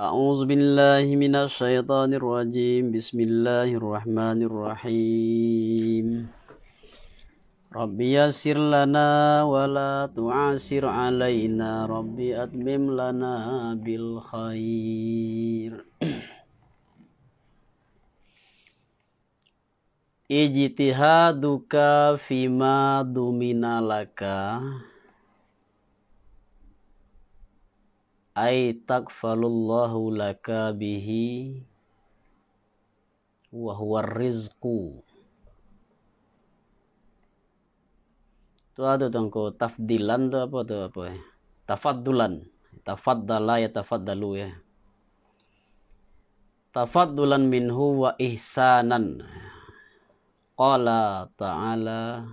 أعوذ بالله من الشيطان الرجيم. بسم الله الرحمن الرحيم. ربي يسر لنا ولا تعسر علينا. ربي أتمم لنا بالخير. ijtihaduka fima dumina ay takfalullahu laka bihi wa huwa rizqu. Itu ada tangko tafdilan tu apa tu apa ya? Tafaddulan. Tafaddala ya tafaddalu ya. Tafaddulan minhu wa ihsanan. Qala ta'ala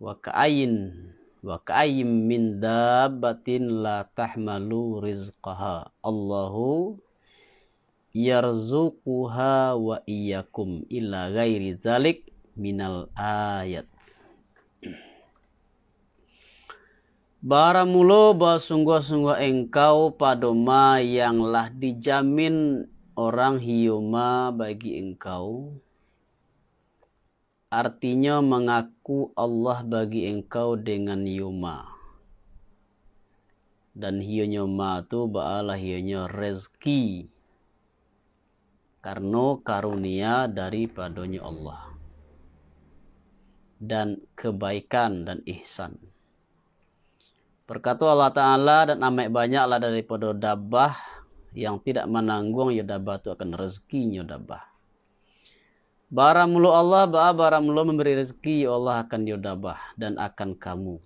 wa ka'ayin wa ka'ayyim min dabbatin la tahmalu rizqaha. Allahu yarzuquha wa iyyakum illa ghairi zalik minal ayat. Baramulo ba sungguh-sungguh engkau padoma yang lah dijamin orang hioma bagi engkau artinya mengaku Allah bagi engkau dengan yuma. Dan hionya ma tu ba'ala hionya rezeki. Karena karunia daripadanya Allah. Dan kebaikan dan ihsan. Berkata Allah Ta'ala dan amat banyaklah daripada dabah yang tidak menanggung ya dabah itu akan rezekinya dabah. Baramulu Allah ba'a baramulu memberi rezeki Allah akan yudabah dan akan kamu.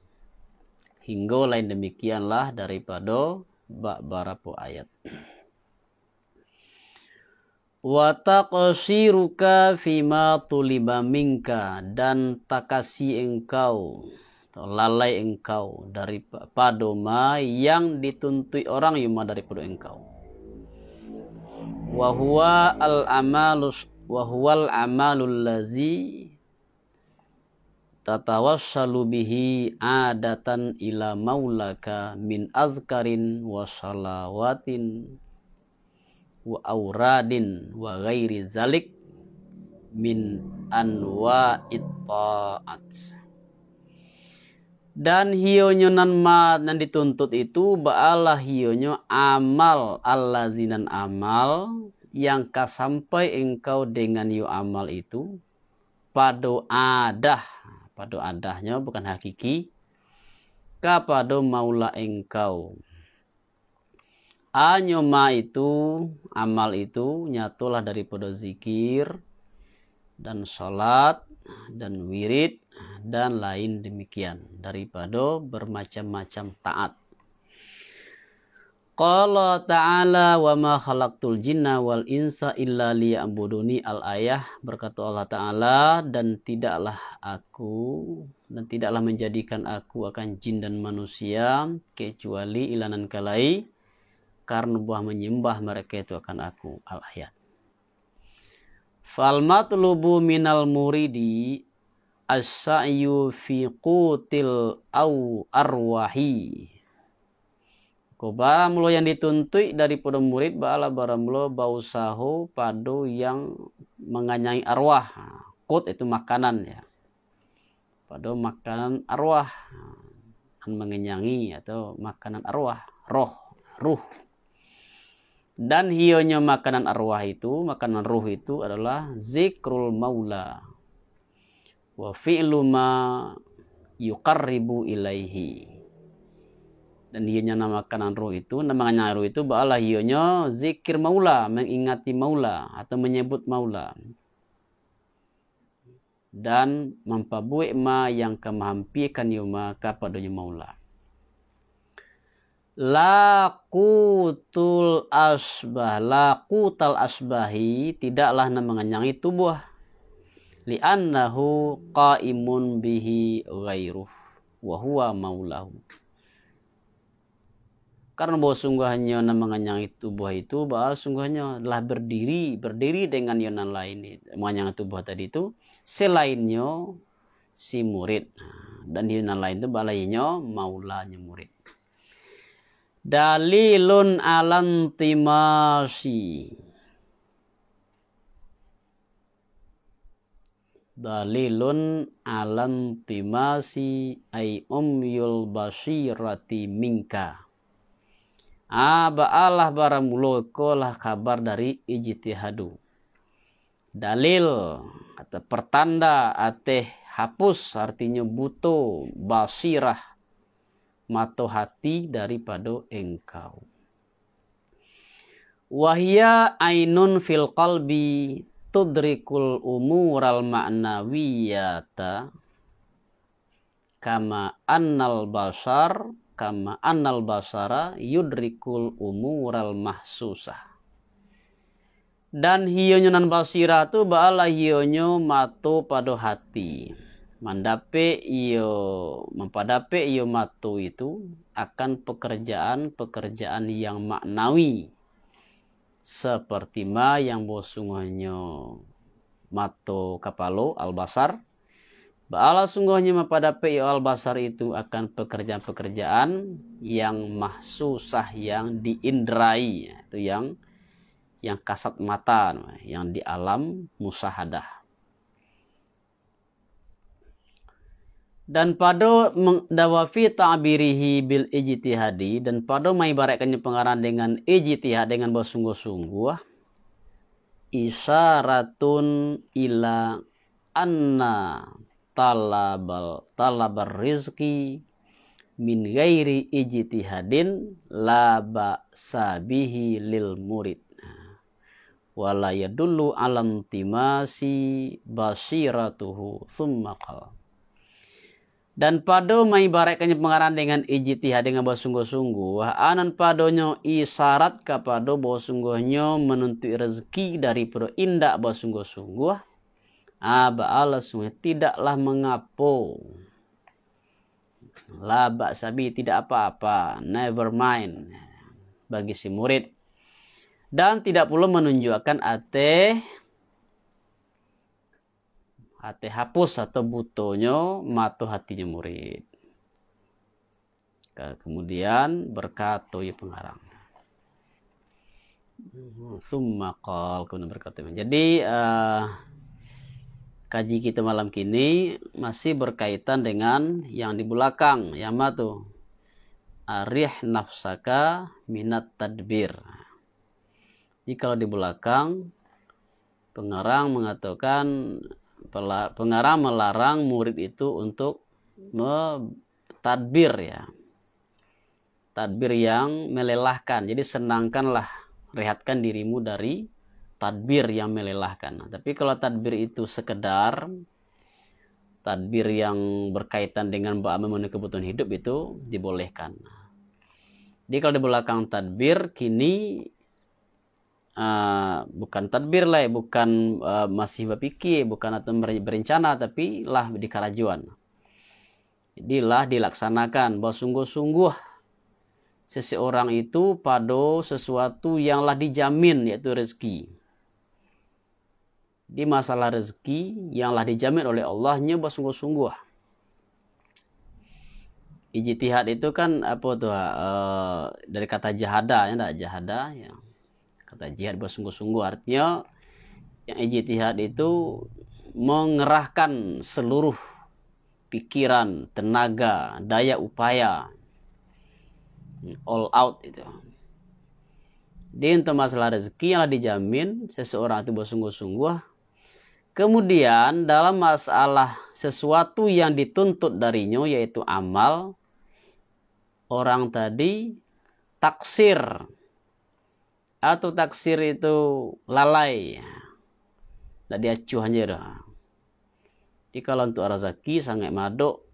Hingga lain demikianlah daripada bak barapu ayat. Wa taqsiruka fima tuliba minka dan takasi engkau atau lalai engkau dari padoma yang dituntui orang yuma daripada engkau. Wa huwa al-amalus wa huwal amalul lazi tatawassalu bihi adatan ila maulaka min azkarin wa salawatin wa auradin wa ghairi zalik min anwa ta'at. Dan hionyo nan ma nan dituntut itu ba'alah hionyo amal allazinan amal yang sampai engkau dengan yu amal itu pada adah pada adahnya bukan hakiki kepada maula engkau. Anyoma itu amal itu nyatulah daripada zikir dan sholat dan wirid dan lain demikian daripada bermacam-macam taat Qala ta'ala wa ma khalaqtul jinna wal insa illa liya'buduni. Al-ayah berkata Allah Ta'ala dan tidaklah aku dan tidaklah menjadikan aku akan jin dan manusia kecuali ilanan kalai karena buah menyembah mereka itu akan aku. Al-ayat. Fal matlubu minal muridi as-sa'yu fi qutil au arwahi Ko baramlo yang dituntui daripada murid bala baramlo bausahu padu yang menganyangi arwah. Kut itu makanan ya. Padu makanan arwah. Mengenyangi atau makanan arwah. Roh. Ruh. Dan hionya makanan arwah itu, makanan ruh itu adalah zikrul maula. Wa fi'lu ma yuqarribu ilaihi dan dia namakan roh itu namanya roh itu ba'alah ionya zikir maula mengingati maula atau menyebut maula. Dan mempabuik ma yang kemahampikan yuma kepadanya maula. Lakutul asbah. Lakutal asbahi tidaklah mengenyangi tubuh li'annahu qaimun bihi ghairuh wa huwa maulahu karena bahwa sungguhnya mengenyangi tubuh itu bahwa sungguhnya telah berdiri berdiri dengan yonan lain mengenyangi tubuh tadi itu selainnya si murid. Dan yonan lain itu balainya maulanya murid. Dalilun alantimasi dalilun alantimasi ay umyul basirati minka Aba Allah baramulo lah kabar dari ijtihadu dalil atau pertanda ateh hapus artinya buto basirah mato hati daripada engkau. Wahya ainun fil qalbi tudrikul umural ma'nawiyata kama annal basar kama annal basara yudrikul umural mahsusah. Dan hionyo nan basira tu bala hionyo mato pada hati. Mandape iyo mempadape iyo matu itu akan pekerjaan-pekerjaan yang maknawi. Seperti ma yang bosunganyo mato kapalo albasar Ba'ala sungguhnya mempadape iyo albasar itu akan pekerjaan-pekerjaan yang mahsusah yang diindrai itu yang yang kasat mata yang di alam musahadah. Dan pada dawafi ta'birihi bil ijtihadi dan pada maibaratkannya pengarang dengan ijtihad dengan bersungguh-sungguh isyaratun ila anna talabal talabar rizki min gairi ijtihadin la ba'sabihi lil murid. Wala yadullu alam timasi basiratuhu summa qala. Dan pada maibaratkannya pengarang dengan ijtihad dengan bersungguh-sungguh. Anan padonyo isyarat kepada bersungguhnya menuntut rezeki dari pro indak bersungguh-sungguh. aba Allah sungguh tidaklah mengapo labak sabi tidak apa-apa never mind bagi si murid dan tidak perlu menunjukkan ate hati hapus atau butonya matu hatinya murid. Kemudian berkata ya pengarang. Summa qal kemudian berkata. Jadi uh, kaji kita malam kini masih berkaitan dengan yang di belakang. Yang matu arih nafsaka minat tadbir. Jadi kalau di belakang pengarang mengatakan pengarang melarang murid itu untuk tadbir ya. Tadbir yang melelahkan. Jadi senangkanlah, rehatkan dirimu dari tadbir yang melelahkan. Nah, tapi kalau tadbir itu sekedar tadbir yang berkaitan dengan memenuhi kebutuhan hidup itu dibolehkan. Jadi kalau di belakang tadbir kini uh, bukan tadbir lah, bukan uh, masih berpikir, bukan atau berencana, tapi lah di karajuan. Jadilah dilaksanakan bahwa sungguh-sungguh seseorang itu pada sesuatu yang lah dijamin yaitu rezeki. Di masalah rezeki yang lah dijamin oleh Allah nyoba sungguh-sungguh. Ijtihad itu kan apa tuh uh, dari kata jahada ya jahada ya kata jihad bersungguh-sungguh artinya yang ijtihad itu mengerahkan seluruh pikiran, tenaga, daya upaya all out itu. Di untuk masalah rezeki yang dijamin seseorang itu bersungguh-sungguh. Kemudian dalam masalah sesuatu yang dituntut darinya yaitu amal, orang tadi taksir atau taksir itu lalai. Tidak diacuh aja dah. Jadi kalau untuk rezeki sangat madok,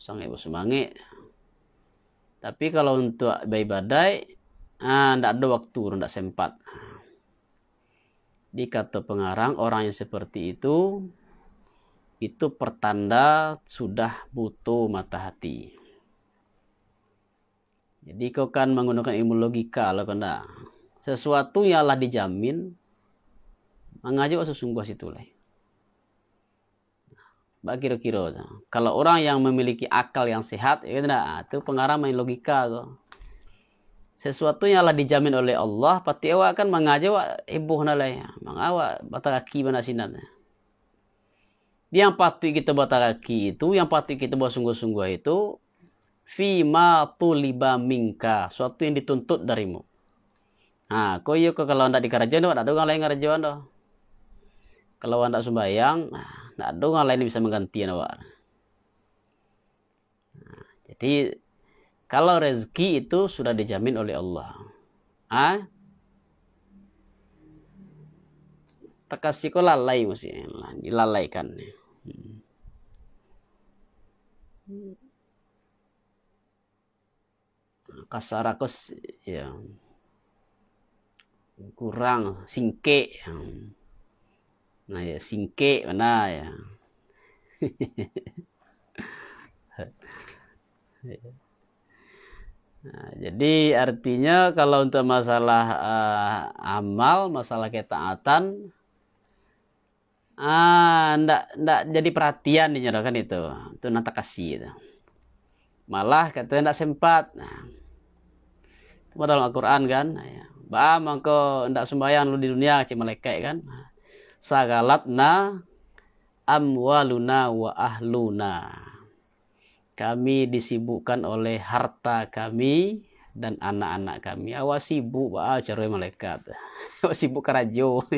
sangat bersemangat. Tapi kalau untuk badai, ah, tidak ada waktu, tidak sempat. Di kata pengarang, orang yang seperti itu, itu pertanda sudah butuh mata hati. Jadi kau kan menggunakan ilmu logika kau tidak sesuatu yang Allah dijamin mengajak sesungguh situ lah. Bak kira-kira kalau orang yang memiliki akal yang sehat ya nah, itu pengarah main logika kok. Sesuatu yang lah dijamin oleh Allah pasti awak akan mengajar awak ibuh nalai mengawak bata kaki mana sinan yang patut kita bata kaki itu yang patut kita buat sungguh-sungguh itu fima tuliba minka. Suatu yang dituntut darimu. Nah kau yuk kalau anda di kerajaan ada orang lain kerajaan doh kalau anda sembahyang tidak ada orang lain bisa menggantikan awak. Nah, jadi kalau rezeki itu sudah dijamin oleh Allah. Ah? Takasih kok lalai mesti. Dilalaikan. Hmm. Kasarakus ya kurang singke nah ya singke mana ya Nah, jadi artinya kalau untuk masalah uh, amal, masalah ketaatan, ah, ndak ndak jadi perhatian kan itu, itu nata kasih itu. Malah katanya ndak sempat. Nah, itu dalam Al-Quran kan, nah, ya. Mangko ndak sembahyang lu di dunia cuma malaikat kan. Sagalatna amwaluna wa ahluna kami disibukkan oleh harta kami dan anak-anak kami. Awas sibuk, wah cara malaikat. Awas sibuk kerajo.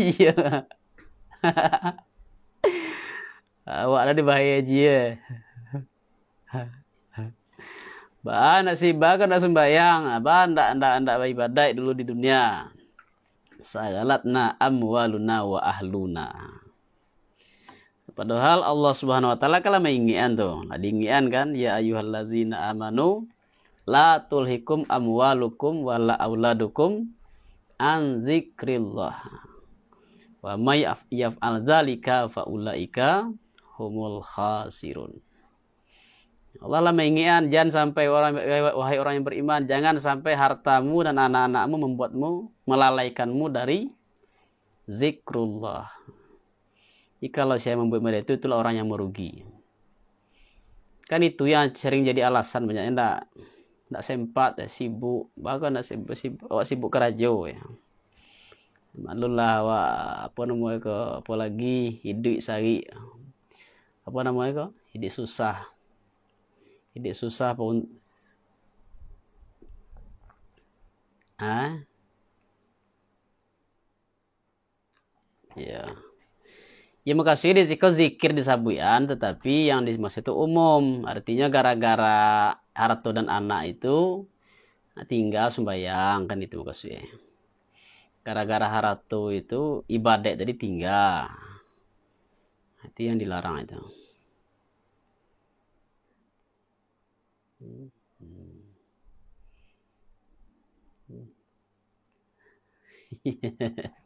Iya. Awak ada bahaya je. Ba nak sibak nak sembayang, ba ndak ndak ndak dulu di dunia. Sagalatna amwaluna wa ahluna. Padahal Allah Subhanahu wa taala kala mengingian tuh. Nah, diingian kan ya ayyuhalladzina amanu la tulhikum amwalukum wala auladukum an zikrillah. Wa may yaf'al dzalika faulaika humul khasirun. Allah lah mengingian jangan sampai orang wahai orang yang beriman jangan sampai hartamu dan anak-anakmu membuatmu melalaikanmu dari zikrullah Jikalau saya membuat mereka itu, itulah orang yang merugi. Kan itu yang sering jadi alasan banyak. Enggak enggak sempat ya, sibuk. Bahkan enggak sibuk sibuk awak sibuk kerajo ya. Maklumlah awak apa namanya ke apa lagi hidup sehari. Apa namanya ke hidup susah. Hidup susah pun ah ya Ya makasih risiko zikir disabuyan tetapi yang dimaksud itu umum. Artinya gara-gara harta dan anak itu tinggal sembayang kan itu makasih. Gara-gara harta itu ibadah tadi tinggal. Itu yang dilarang itu. Hmm.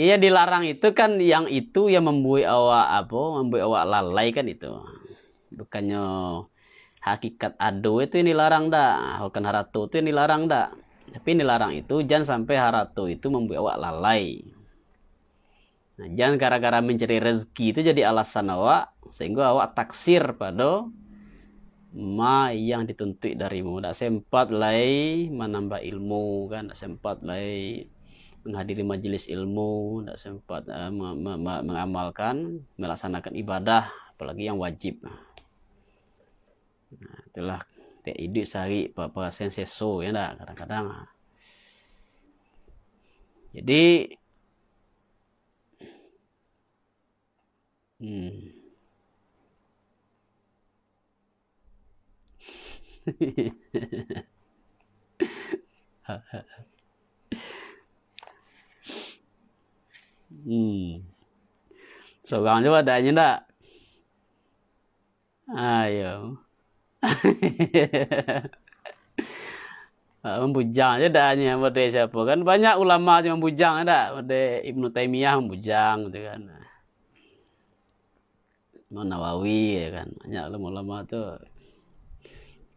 Ya, dilarang itu kan yang itu yang membuat awak apa, membuat awak lalai kan itu. Bukannya hakikat ado itu yang dilarang dah, bukan harato itu yang dilarang dah. Tapi yang dilarang itu jangan sampai harato itu membuat awak lalai. Nah, jangan gara-gara mencari rezeki itu jadi alasan awak sehingga awak taksir pada ma yang dituntut darimu. Tak sempat lagi menambah ilmu kan, tak sempat lagi menghadiri majelis ilmu, tidak sempat uh, mengamalkan, melaksanakan ibadah, apalagi yang wajib. Nah, itulah dia hidup sehari para senseso ya enggak kadang-kadang. Jadi hmm. Hmm. Seorang coba adanya enggak? Ayo. membujang aja danya pada siapa kan banyak ulama yang membujang ada pada Ibnu Taimiyah membujang gitu kan Imam Nawawi ya kan banyak ulama-ulama tuh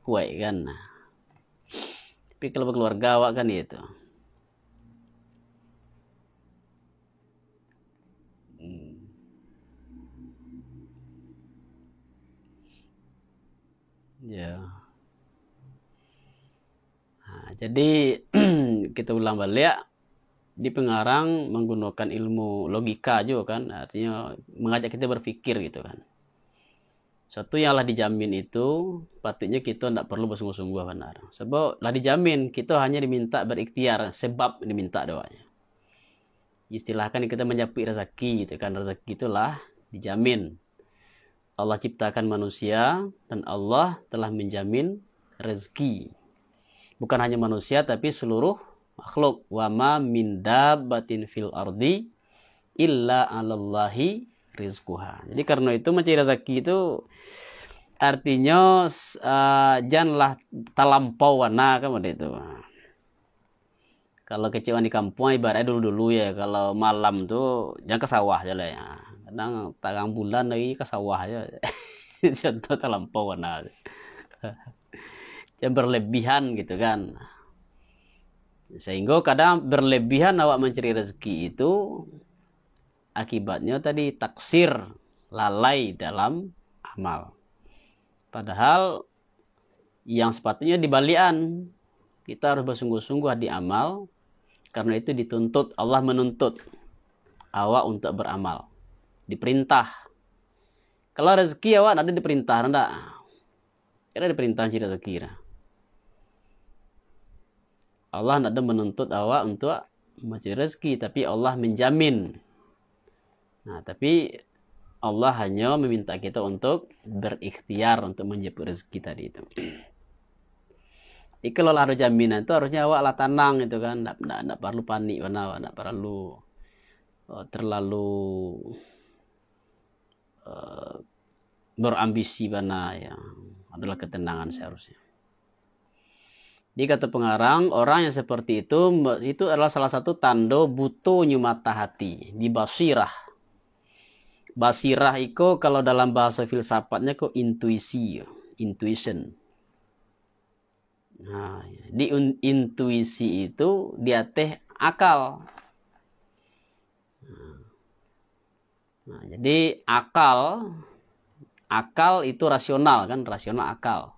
kuat kan tapi kalau keluarga awak kan itu Ya. Nah, jadi kita ulang balik di pengarang menggunakan ilmu logika juga kan. Artinya mengajak kita berpikir gitu kan. Satu yang lah dijamin itu patutnya kita tidak perlu bersungguh-sungguh benar. Sebab lah dijamin kita hanya diminta berikhtiar. Sebab diminta doanya. Istilahkan kita menyapi rezeki gitu kan. Rezeki itulah dijamin Allah ciptakan manusia dan Allah telah menjamin rezeki bukan hanya manusia tapi seluruh makhluk wa ma min dabbatin fil ardi illa 'alallahi rizquha. Jadi karena itu mencari rezeki itu artinya uh, janganlah terlampau warna kan itu. Kalau kecewa di kampung ibaratnya dulu-dulu ya kalau malam tuh jangan ke sawah aja lah ya. Kadang tangan bulan lagi ke sawah aja. Contoh terlampau warna. Jangan berlebihan gitu kan. Sehingga kadang berlebihan awak mencari rezeki itu akibatnya tadi taksir lalai dalam amal. Padahal yang sepatutnya dibalian kita harus bersungguh-sungguh di amal karena itu dituntut Allah menuntut awak untuk beramal diperintah kalau rezeki awak ada diperintah enggak ada diperintah jadi rezeki Allah tidak menuntut awak untuk mencari rezeki, tapi Allah menjamin. Nah, tapi Allah hanya meminta kita untuk berikhtiar untuk menjemput rezeki tadi itu. Jadi kalau ada jaminan itu harusnya awak lah tenang itu kan, tidak perlu panik, tidak perlu uh, terlalu uh, berambisi mana ya adalah ketenangan seharusnya. Di kata pengarang, orang yang seperti itu itu adalah salah satu tanda butuhnya mata hati di basirah. Basirah itu kalau dalam bahasa filsafatnya kok intuisi, intuition. Nah, di intuisi itu dia teh akal. Nah, jadi akal, akal itu rasional kan, rasional akal.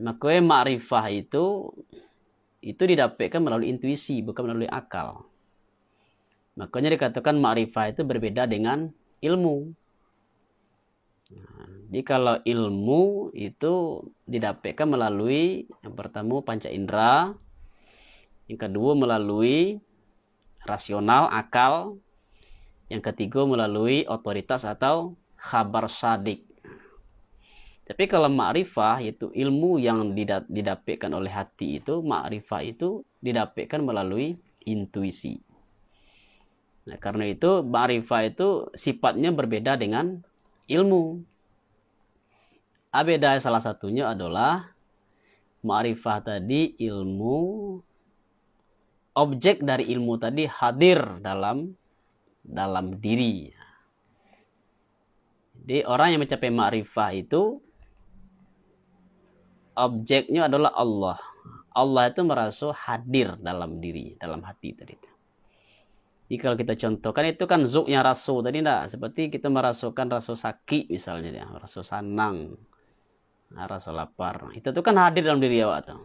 Maka ma'rifah itu itu didapatkan melalui intuisi, bukan melalui akal. Makanya dikatakan ma'rifah itu berbeda dengan ilmu. Nah, jadi kalau ilmu itu didapatkan melalui yang pertama panca indera, yang kedua melalui rasional, akal, yang ketiga melalui otoritas atau khabar sadik. Tapi kalau ma'rifah yaitu ilmu yang didapatkan oleh hati itu, ma'rifah itu didapatkan melalui intuisi. Nah, karena itu ma'rifah itu sifatnya berbeda dengan ilmu. Abeda salah satunya adalah ma'rifah tadi ilmu objek dari ilmu tadi hadir dalam dalam diri. Jadi orang yang mencapai ma'rifah itu objeknya adalah Allah. Allah itu merasa hadir dalam diri, dalam hati tadi. Jadi kalau kita contohkan itu kan zuknya rasu tadi enggak seperti kita merasakan rasa sakit misalnya ya, rasa sanang, nah, rasa lapar. Itu tuh kan hadir dalam diri awak tuh.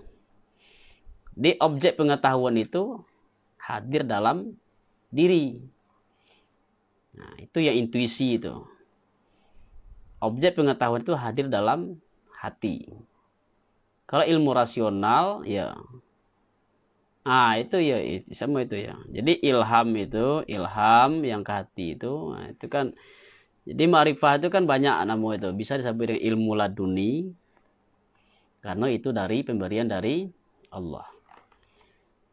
Di objek pengetahuan itu hadir dalam diri. Nah, itu yang intuisi itu. Objek pengetahuan itu hadir dalam hati. Kalau ilmu rasional ya Ah, itu ya sama itu ya. Jadi ilham itu, ilham yang ke hati itu, nah, itu kan jadi ma'rifah itu kan banyak nama itu. Bisa disebut dengan ilmu laduni karena itu dari pemberian dari Allah.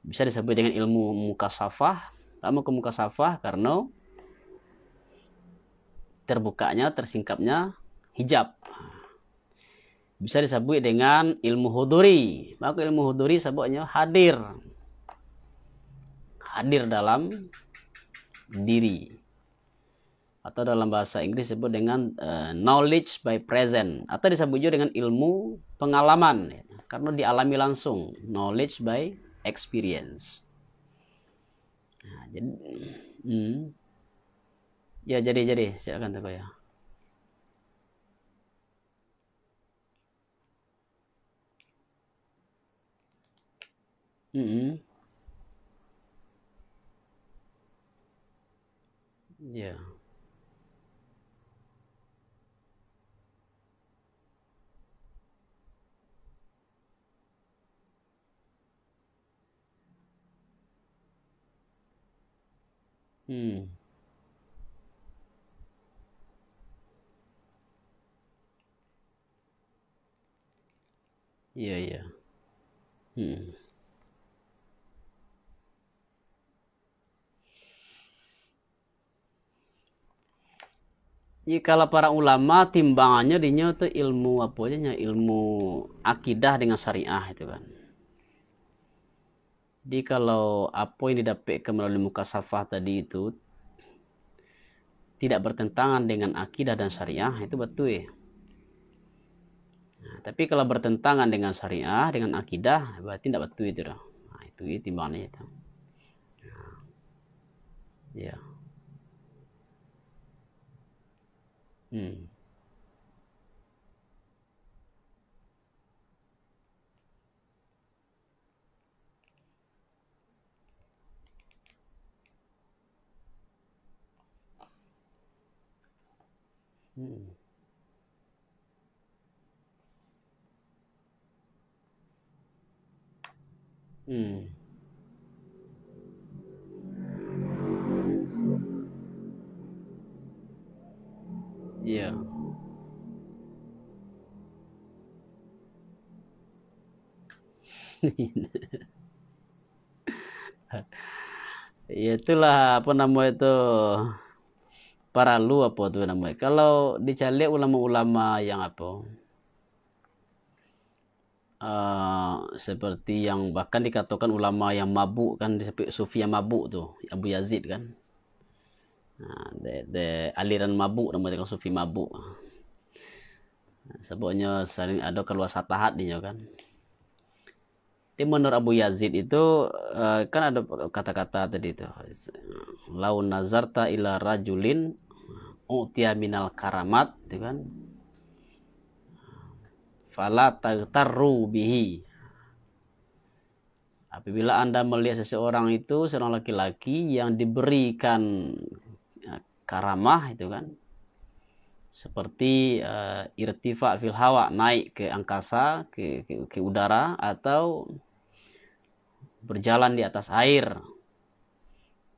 Bisa disebut dengan ilmu mukasafah. Kamu ke mukasafah karena terbukanya, tersingkapnya hijab bisa disebut dengan ilmu huduri. Maka ilmu huduri sebutnya hadir. Hadir dalam diri. Atau dalam bahasa Inggris disebut dengan uh, knowledge by present. Atau disebut juga dengan ilmu pengalaman. Karena dialami langsung. Knowledge by experience. Nah, jadi, hmm. Ya jadi jadi silakan Teguh ya. ya. -hmm. Ya. Hmm. Iya, iya. Hmm. kalau para ulama timbangannya dinya itu ilmu apa aja ilmu akidah dengan syariah itu kan. Jadi kalau apa yang didapatkan melalui muka safah tadi itu tidak bertentangan dengan akidah dan syariah itu betul ya. Nah, tapi kalau bertentangan dengan syariah dengan akidah berarti tidak betul itu dah. Nah, itu, itu timbangannya itu. Nah, ya. Hmm. Hmm. Hmm. Iya. ya itulah apa namanya itu para lu apa tuh namanya. Kalau dicari ulama-ulama yang apa? Uh, seperti yang bahkan dikatakan ulama yang mabuk kan Sufi yang mabuk tuh Abu Yazid kan de, de aliran mabuk nama dia sufi mabuk. Ha, sebabnya sering ada keluar satahat dia kan. Di menurut Abu Yazid itu uh, kan ada kata-kata tadi itu. Lau nazarta ila rajulin u'tiya minal karamat itu kan. Fala tagtarru bihi. Apabila Anda melihat seseorang itu, seorang laki-laki yang diberikan karamah itu kan? Seperti uh, irtifa fil hawa naik ke angkasa ke, ke, ke udara atau berjalan di atas air.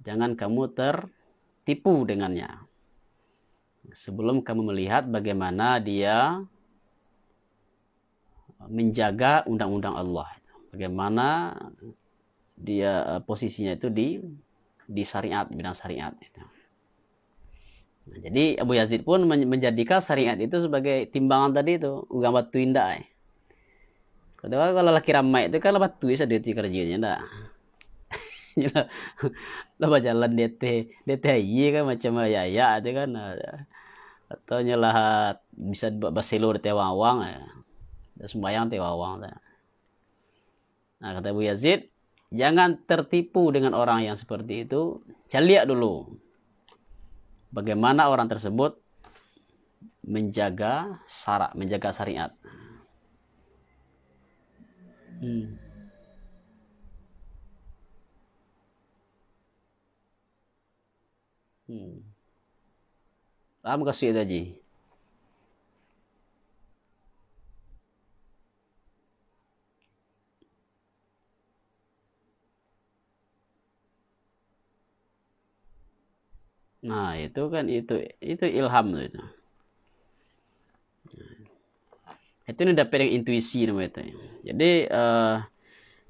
Jangan kamu tertipu dengannya. Sebelum kamu melihat bagaimana dia menjaga undang-undang Allah bagaimana dia eh, posisinya itu di di syariat bidang syariat. Nah, jadi Abu Yazid pun menjadikan syariat itu sebagai timbangan tadi itu, ugang batu indah. Eh. Kedua kalau laki ramai itu kan batu bisa dia kerjanya ndak. Lah jalan DT DTI kan macam ya ya itu kan atau nyelah bisa di tewawang ya. Dan sembayang tewawang. Nah kata Abu Yazid, jangan tertipu dengan orang yang seperti itu. Caliak dulu bagaimana orang tersebut menjaga syarat, menjaga syariat. Hmm. Hmm. Paham kasih tadi? Nah, itu kan itu itu ilham itu. Itu ini dapat yang intuisi namanya itu. Jadi uh,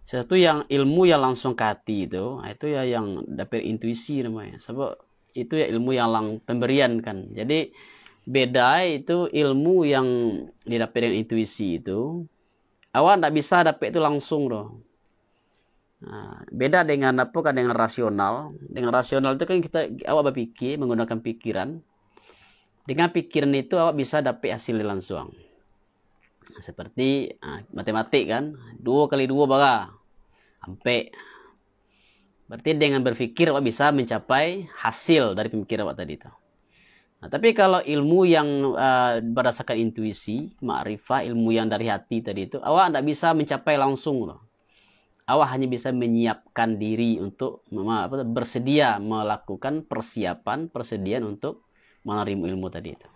sesuatu yang ilmu yang langsung ke hati itu, nah, itu ya yang dapat intuisi namanya. Sebab itu ya ilmu yang lang pemberian kan. Jadi beda itu ilmu yang didapat dengan intuisi itu. Awak tidak bisa dapat itu langsung loh. Nah, beda dengan apa kan dengan rasional. Dengan rasional itu kan kita awak berpikir menggunakan pikiran. Dengan pikiran itu awak bisa dapat hasil langsung. Seperti nah, matematik kan, dua kali dua baga, sampai. Berarti dengan berpikir awak bisa mencapai hasil dari pemikiran awak tadi itu. Nah, tapi kalau ilmu yang uh, berdasarkan intuisi, makrifah, ilmu yang dari hati tadi itu, awak tidak bisa mencapai langsung loh awak hanya bisa menyiapkan diri untuk bersedia melakukan persiapan persediaan untuk menerima ilmu tadi itu.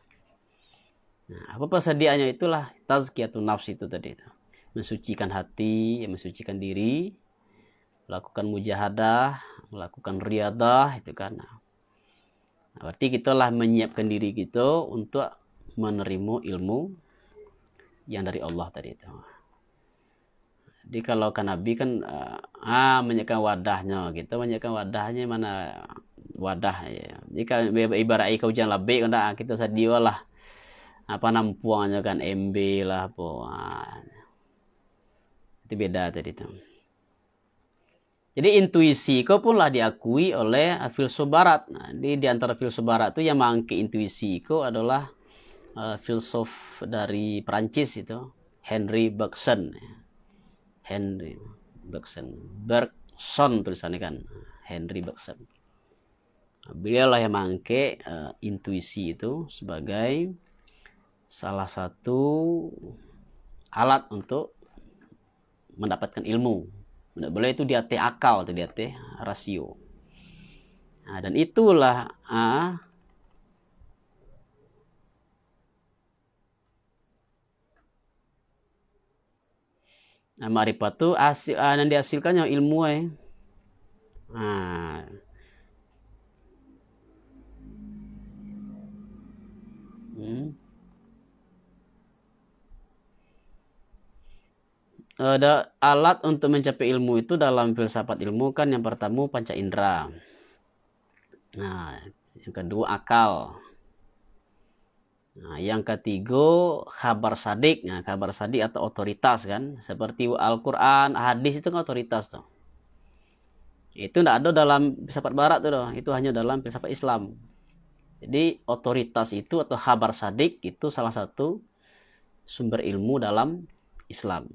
Nah, apa persediaannya? Itulah tazkiyatun nafs itu tadi itu. Mensucikan hati mensucikan diri melakukan mujahadah melakukan riadah itu kan. Nah, berarti kita lah menyiapkan diri kita untuk menerima ilmu yang dari Allah tadi itu jadi kalau kan Nabi kan uh, ah menyiapkan wadahnya gitu, menyiapkan wadahnya mana wadah ya. Jika ibarat kau jangan lebih kan ah, kita sedia lah apa nampuannya kan MB lah apa. Itu beda tadi itu. Jadi intuisi kau pun lah diakui oleh filsuf barat. Nah, di, di antara filsuf barat itu yang mangke intuisi kau adalah uh, filsuf dari Perancis itu, Henry Bergson. Henry Bergson. Bergson tulisannya kan. Henry Bergson. Beliau lah yang mangke uh, intuisi itu sebagai salah satu alat untuk mendapatkan ilmu. Tidak boleh itu dia akal atau dia rasio. Nah, dan itulah uh, Nah, marifat tu hasil uh, yang dihasilkannya ilmu eh. Nah. Hmm. Ada alat untuk mencapai ilmu itu dalam filsafat ilmu kan yang pertama panca indera. Nah, yang kedua akal. Nah, yang ketiga kabar sadik. Nah, kabar sadik atau otoritas kan. Seperti Al-Quran, hadis itu kan otoritas tuh. Itu tidak ada dalam filsafat barat tuh. Itu hanya dalam filsafat Islam. Jadi otoritas itu atau kabar sadik itu salah satu sumber ilmu dalam Islam.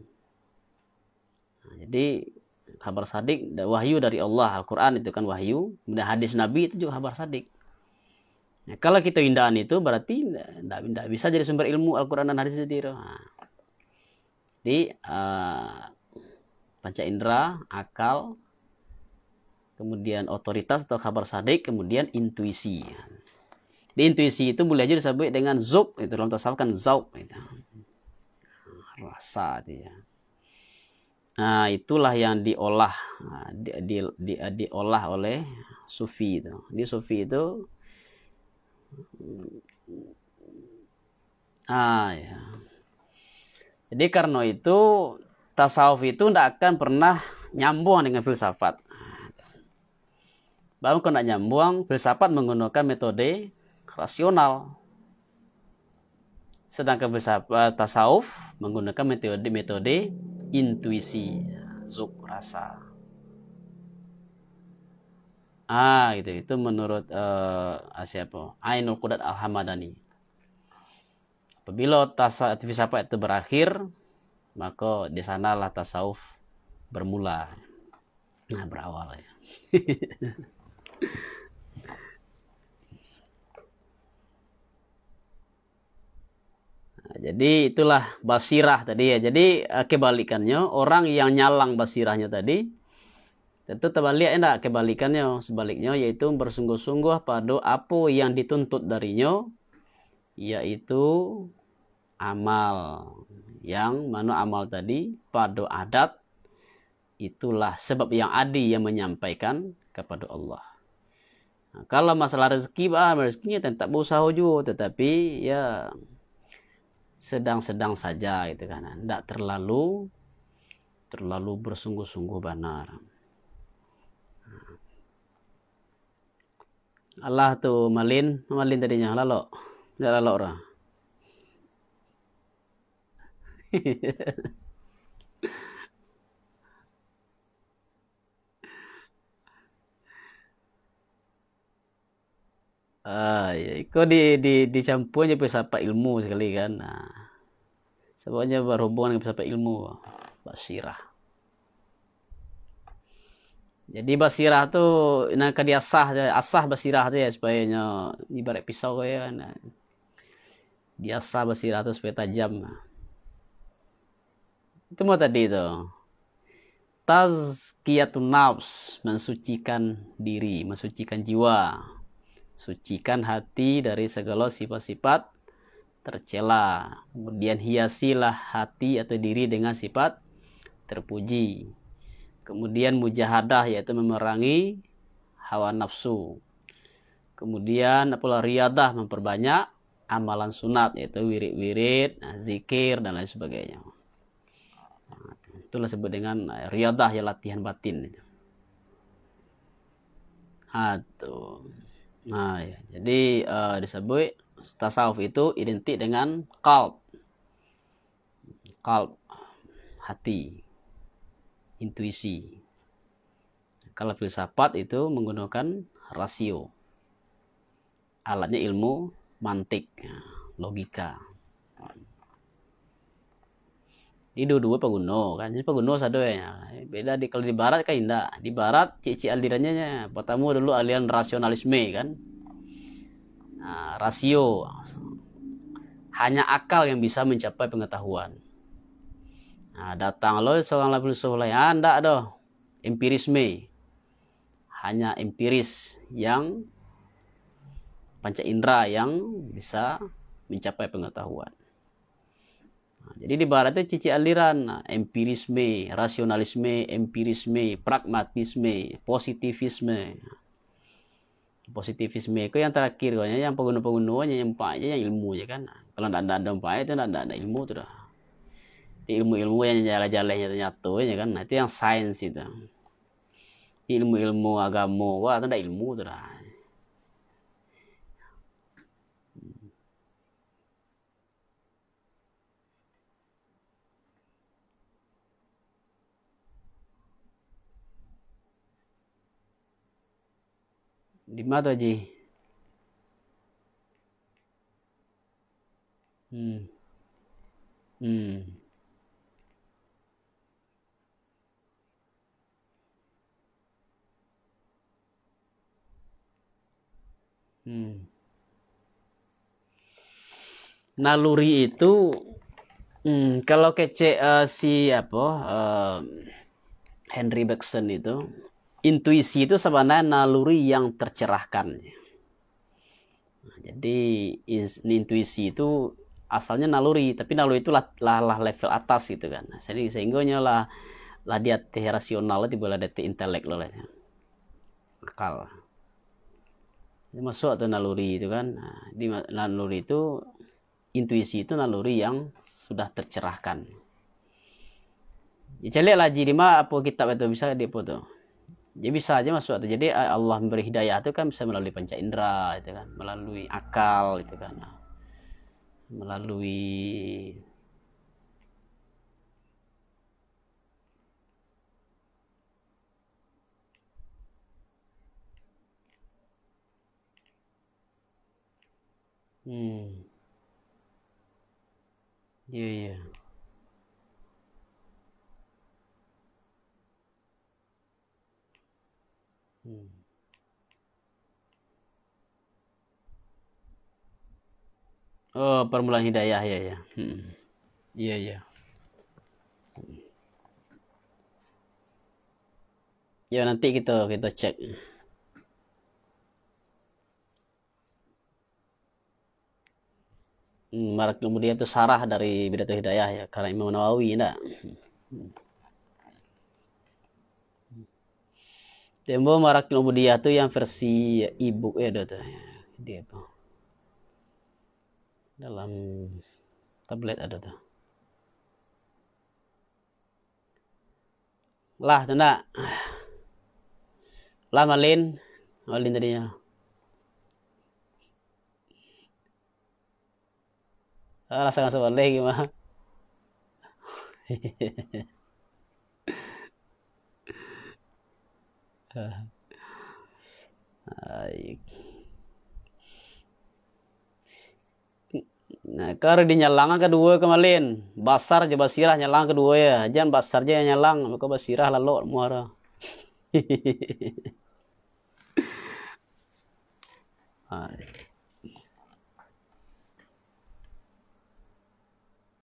Nah, jadi kabar sadik wahyu dari Allah Al-Quran itu kan wahyu. Kemudian hadis Nabi itu juga kabar sadik. Nah, kalau kita hindahan itu berarti tidak bisa jadi sumber ilmu Al-Quran dan hadis sendiri. Nah, jadi uh, panca indera, akal, kemudian otoritas atau kabar sadik, kemudian intuisi. Di intuisi itu boleh aja disebut dengan zuk, itu dalam tasawuf kan zauk. Itu. Rasa itu ya. Nah, itulah yang diolah, di, di, di, diolah oleh sufi itu. Di sufi itu Ah ya. Jadi karena itu tasawuf itu tidak akan pernah nyambung dengan filsafat. Bahkan kalau tidak nyambung, filsafat menggunakan metode rasional. Sedangkan filsafat tasawuf menggunakan metode metode intuisi, zuk rasa. Ah gitu. Itu menurut uh, siapa? Ainul Qudat Al-Hamadani. Apabila tasawuf filsafat itu berakhir, maka di sanalah tasawuf bermula. Nah, berawal ya. Nah, jadi itulah basirah tadi ya. Jadi eh, kebalikannya orang yang nyalang basirahnya tadi Tentu terbalik enggak kebalikannya, sebaliknya yaitu bersungguh-sungguh pada apa yang dituntut darinya yaitu amal. Yang mana amal tadi pada adat itulah sebab yang adi yang menyampaikan kepada Allah. Nah, kalau masalah rezeki, bah, rezekinya tetap berusaha juga, tetapi ya sedang-sedang saja gitu kan. Tidak terlalu terlalu bersungguh-sungguh benar. Allah tu malin, malin tadinya lalu. Tidak lalu orang. ah, ya. Kau di di dicampurnya apa ilmu sekali kan. Nah, sebabnya berhubungan dengan apa ilmu, basirah. Jadi basirah tu nak dia sah asah basirah tu ya supaya nya ibarat pisau ya kan. Dia asah basirah tu supaya tajam. Itu mau tadi tu. tazkiyatun nafs mensucikan diri mensucikan jiwa sucikan hati dari segala sifat-sifat tercela kemudian hiasilah hati atau diri dengan sifat terpuji kemudian mujahadah yaitu memerangi hawa nafsu kemudian apalah riadah memperbanyak amalan sunat yaitu wirid-wirid zikir dan lain sebagainya itulah disebut dengan riadah ya latihan batin Aduh. Nah, ya. jadi uh, disebut tasawuf itu identik dengan kalb. Kalb, hati, intuisi. Kalau filsafat itu menggunakan rasio. Alatnya ilmu mantik, logika. Ini dua-dua peguno kan. Jadi peguno satu ya. Beda di kalau di barat kan indah. Di barat cici alirannya ya. Pertama dulu aliran rasionalisme kan. Nah, rasio. Hanya akal yang bisa mencapai pengetahuan. Nah, datang lo seorang filsuf lain, anda ada empirisme. Hanya empiris yang panca indera yang bisa mencapai pengetahuan. Nah, jadi di barat itu cici aliran nah, empirisme, rasionalisme, empirisme, pragmatisme, positivisme. Positivisme itu yang terakhir yang pengguna-penggunanya yang empatnya yang ilmu ya kan. Kalau tidak ada empat itu tidak ada ilmu tuh dah. Ilmu-ilmu yang jalan-jalannya ternyata ya kan. Itu yang sains itu. Ilmu-ilmu agama, wah itu tidak ilmu tuh dah. Di mana Ji? Hmm. Hmm. Hmm. Naluri itu hmm, kalau kece uh, si apa uh, Henry Bergson itu intuisi itu sebenarnya naluri yang tercerahkan. Nah, jadi intuisi itu asalnya naluri, tapi naluri itu lah, lah, lah level atas gitu kan. Nah, jadi sehingga lah lah dia rasional lah dia intelek loh akal. Masuk atau naluri itu kan. Nah, di naluri itu intuisi itu naluri yang sudah tercerahkan. Ya, jadi mah apa kitab itu bisa dia foto jadi bisa aja masuk atau jadi Allah memberi hidayah itu kan bisa melalui panca indera itu kan melalui akal itu kan melalui hmm iya iya. Hmm. Oh, permulaan hidayah ya ya. Hmm. Iya iya. Ya nanti kita kita cek. Hmm, Marak kemudian itu sarah dari Bidatul Hidayah ya karena Imam Nawawi enggak. Hmm. Tembo Marak Ubudiyah tuh yang versi ibu ya tuh. Dia apa? Dalam tablet ada tuh. Lah, tanda. Lah Malin. Malin tadinya. Ah, sangat seboleh gimana? Nah, kar dinyalang kedua kemarin. Basar aja basirah nyalang kedua ya. Jangan basar aja nyalang. Maka basirah lalu muara. Hai.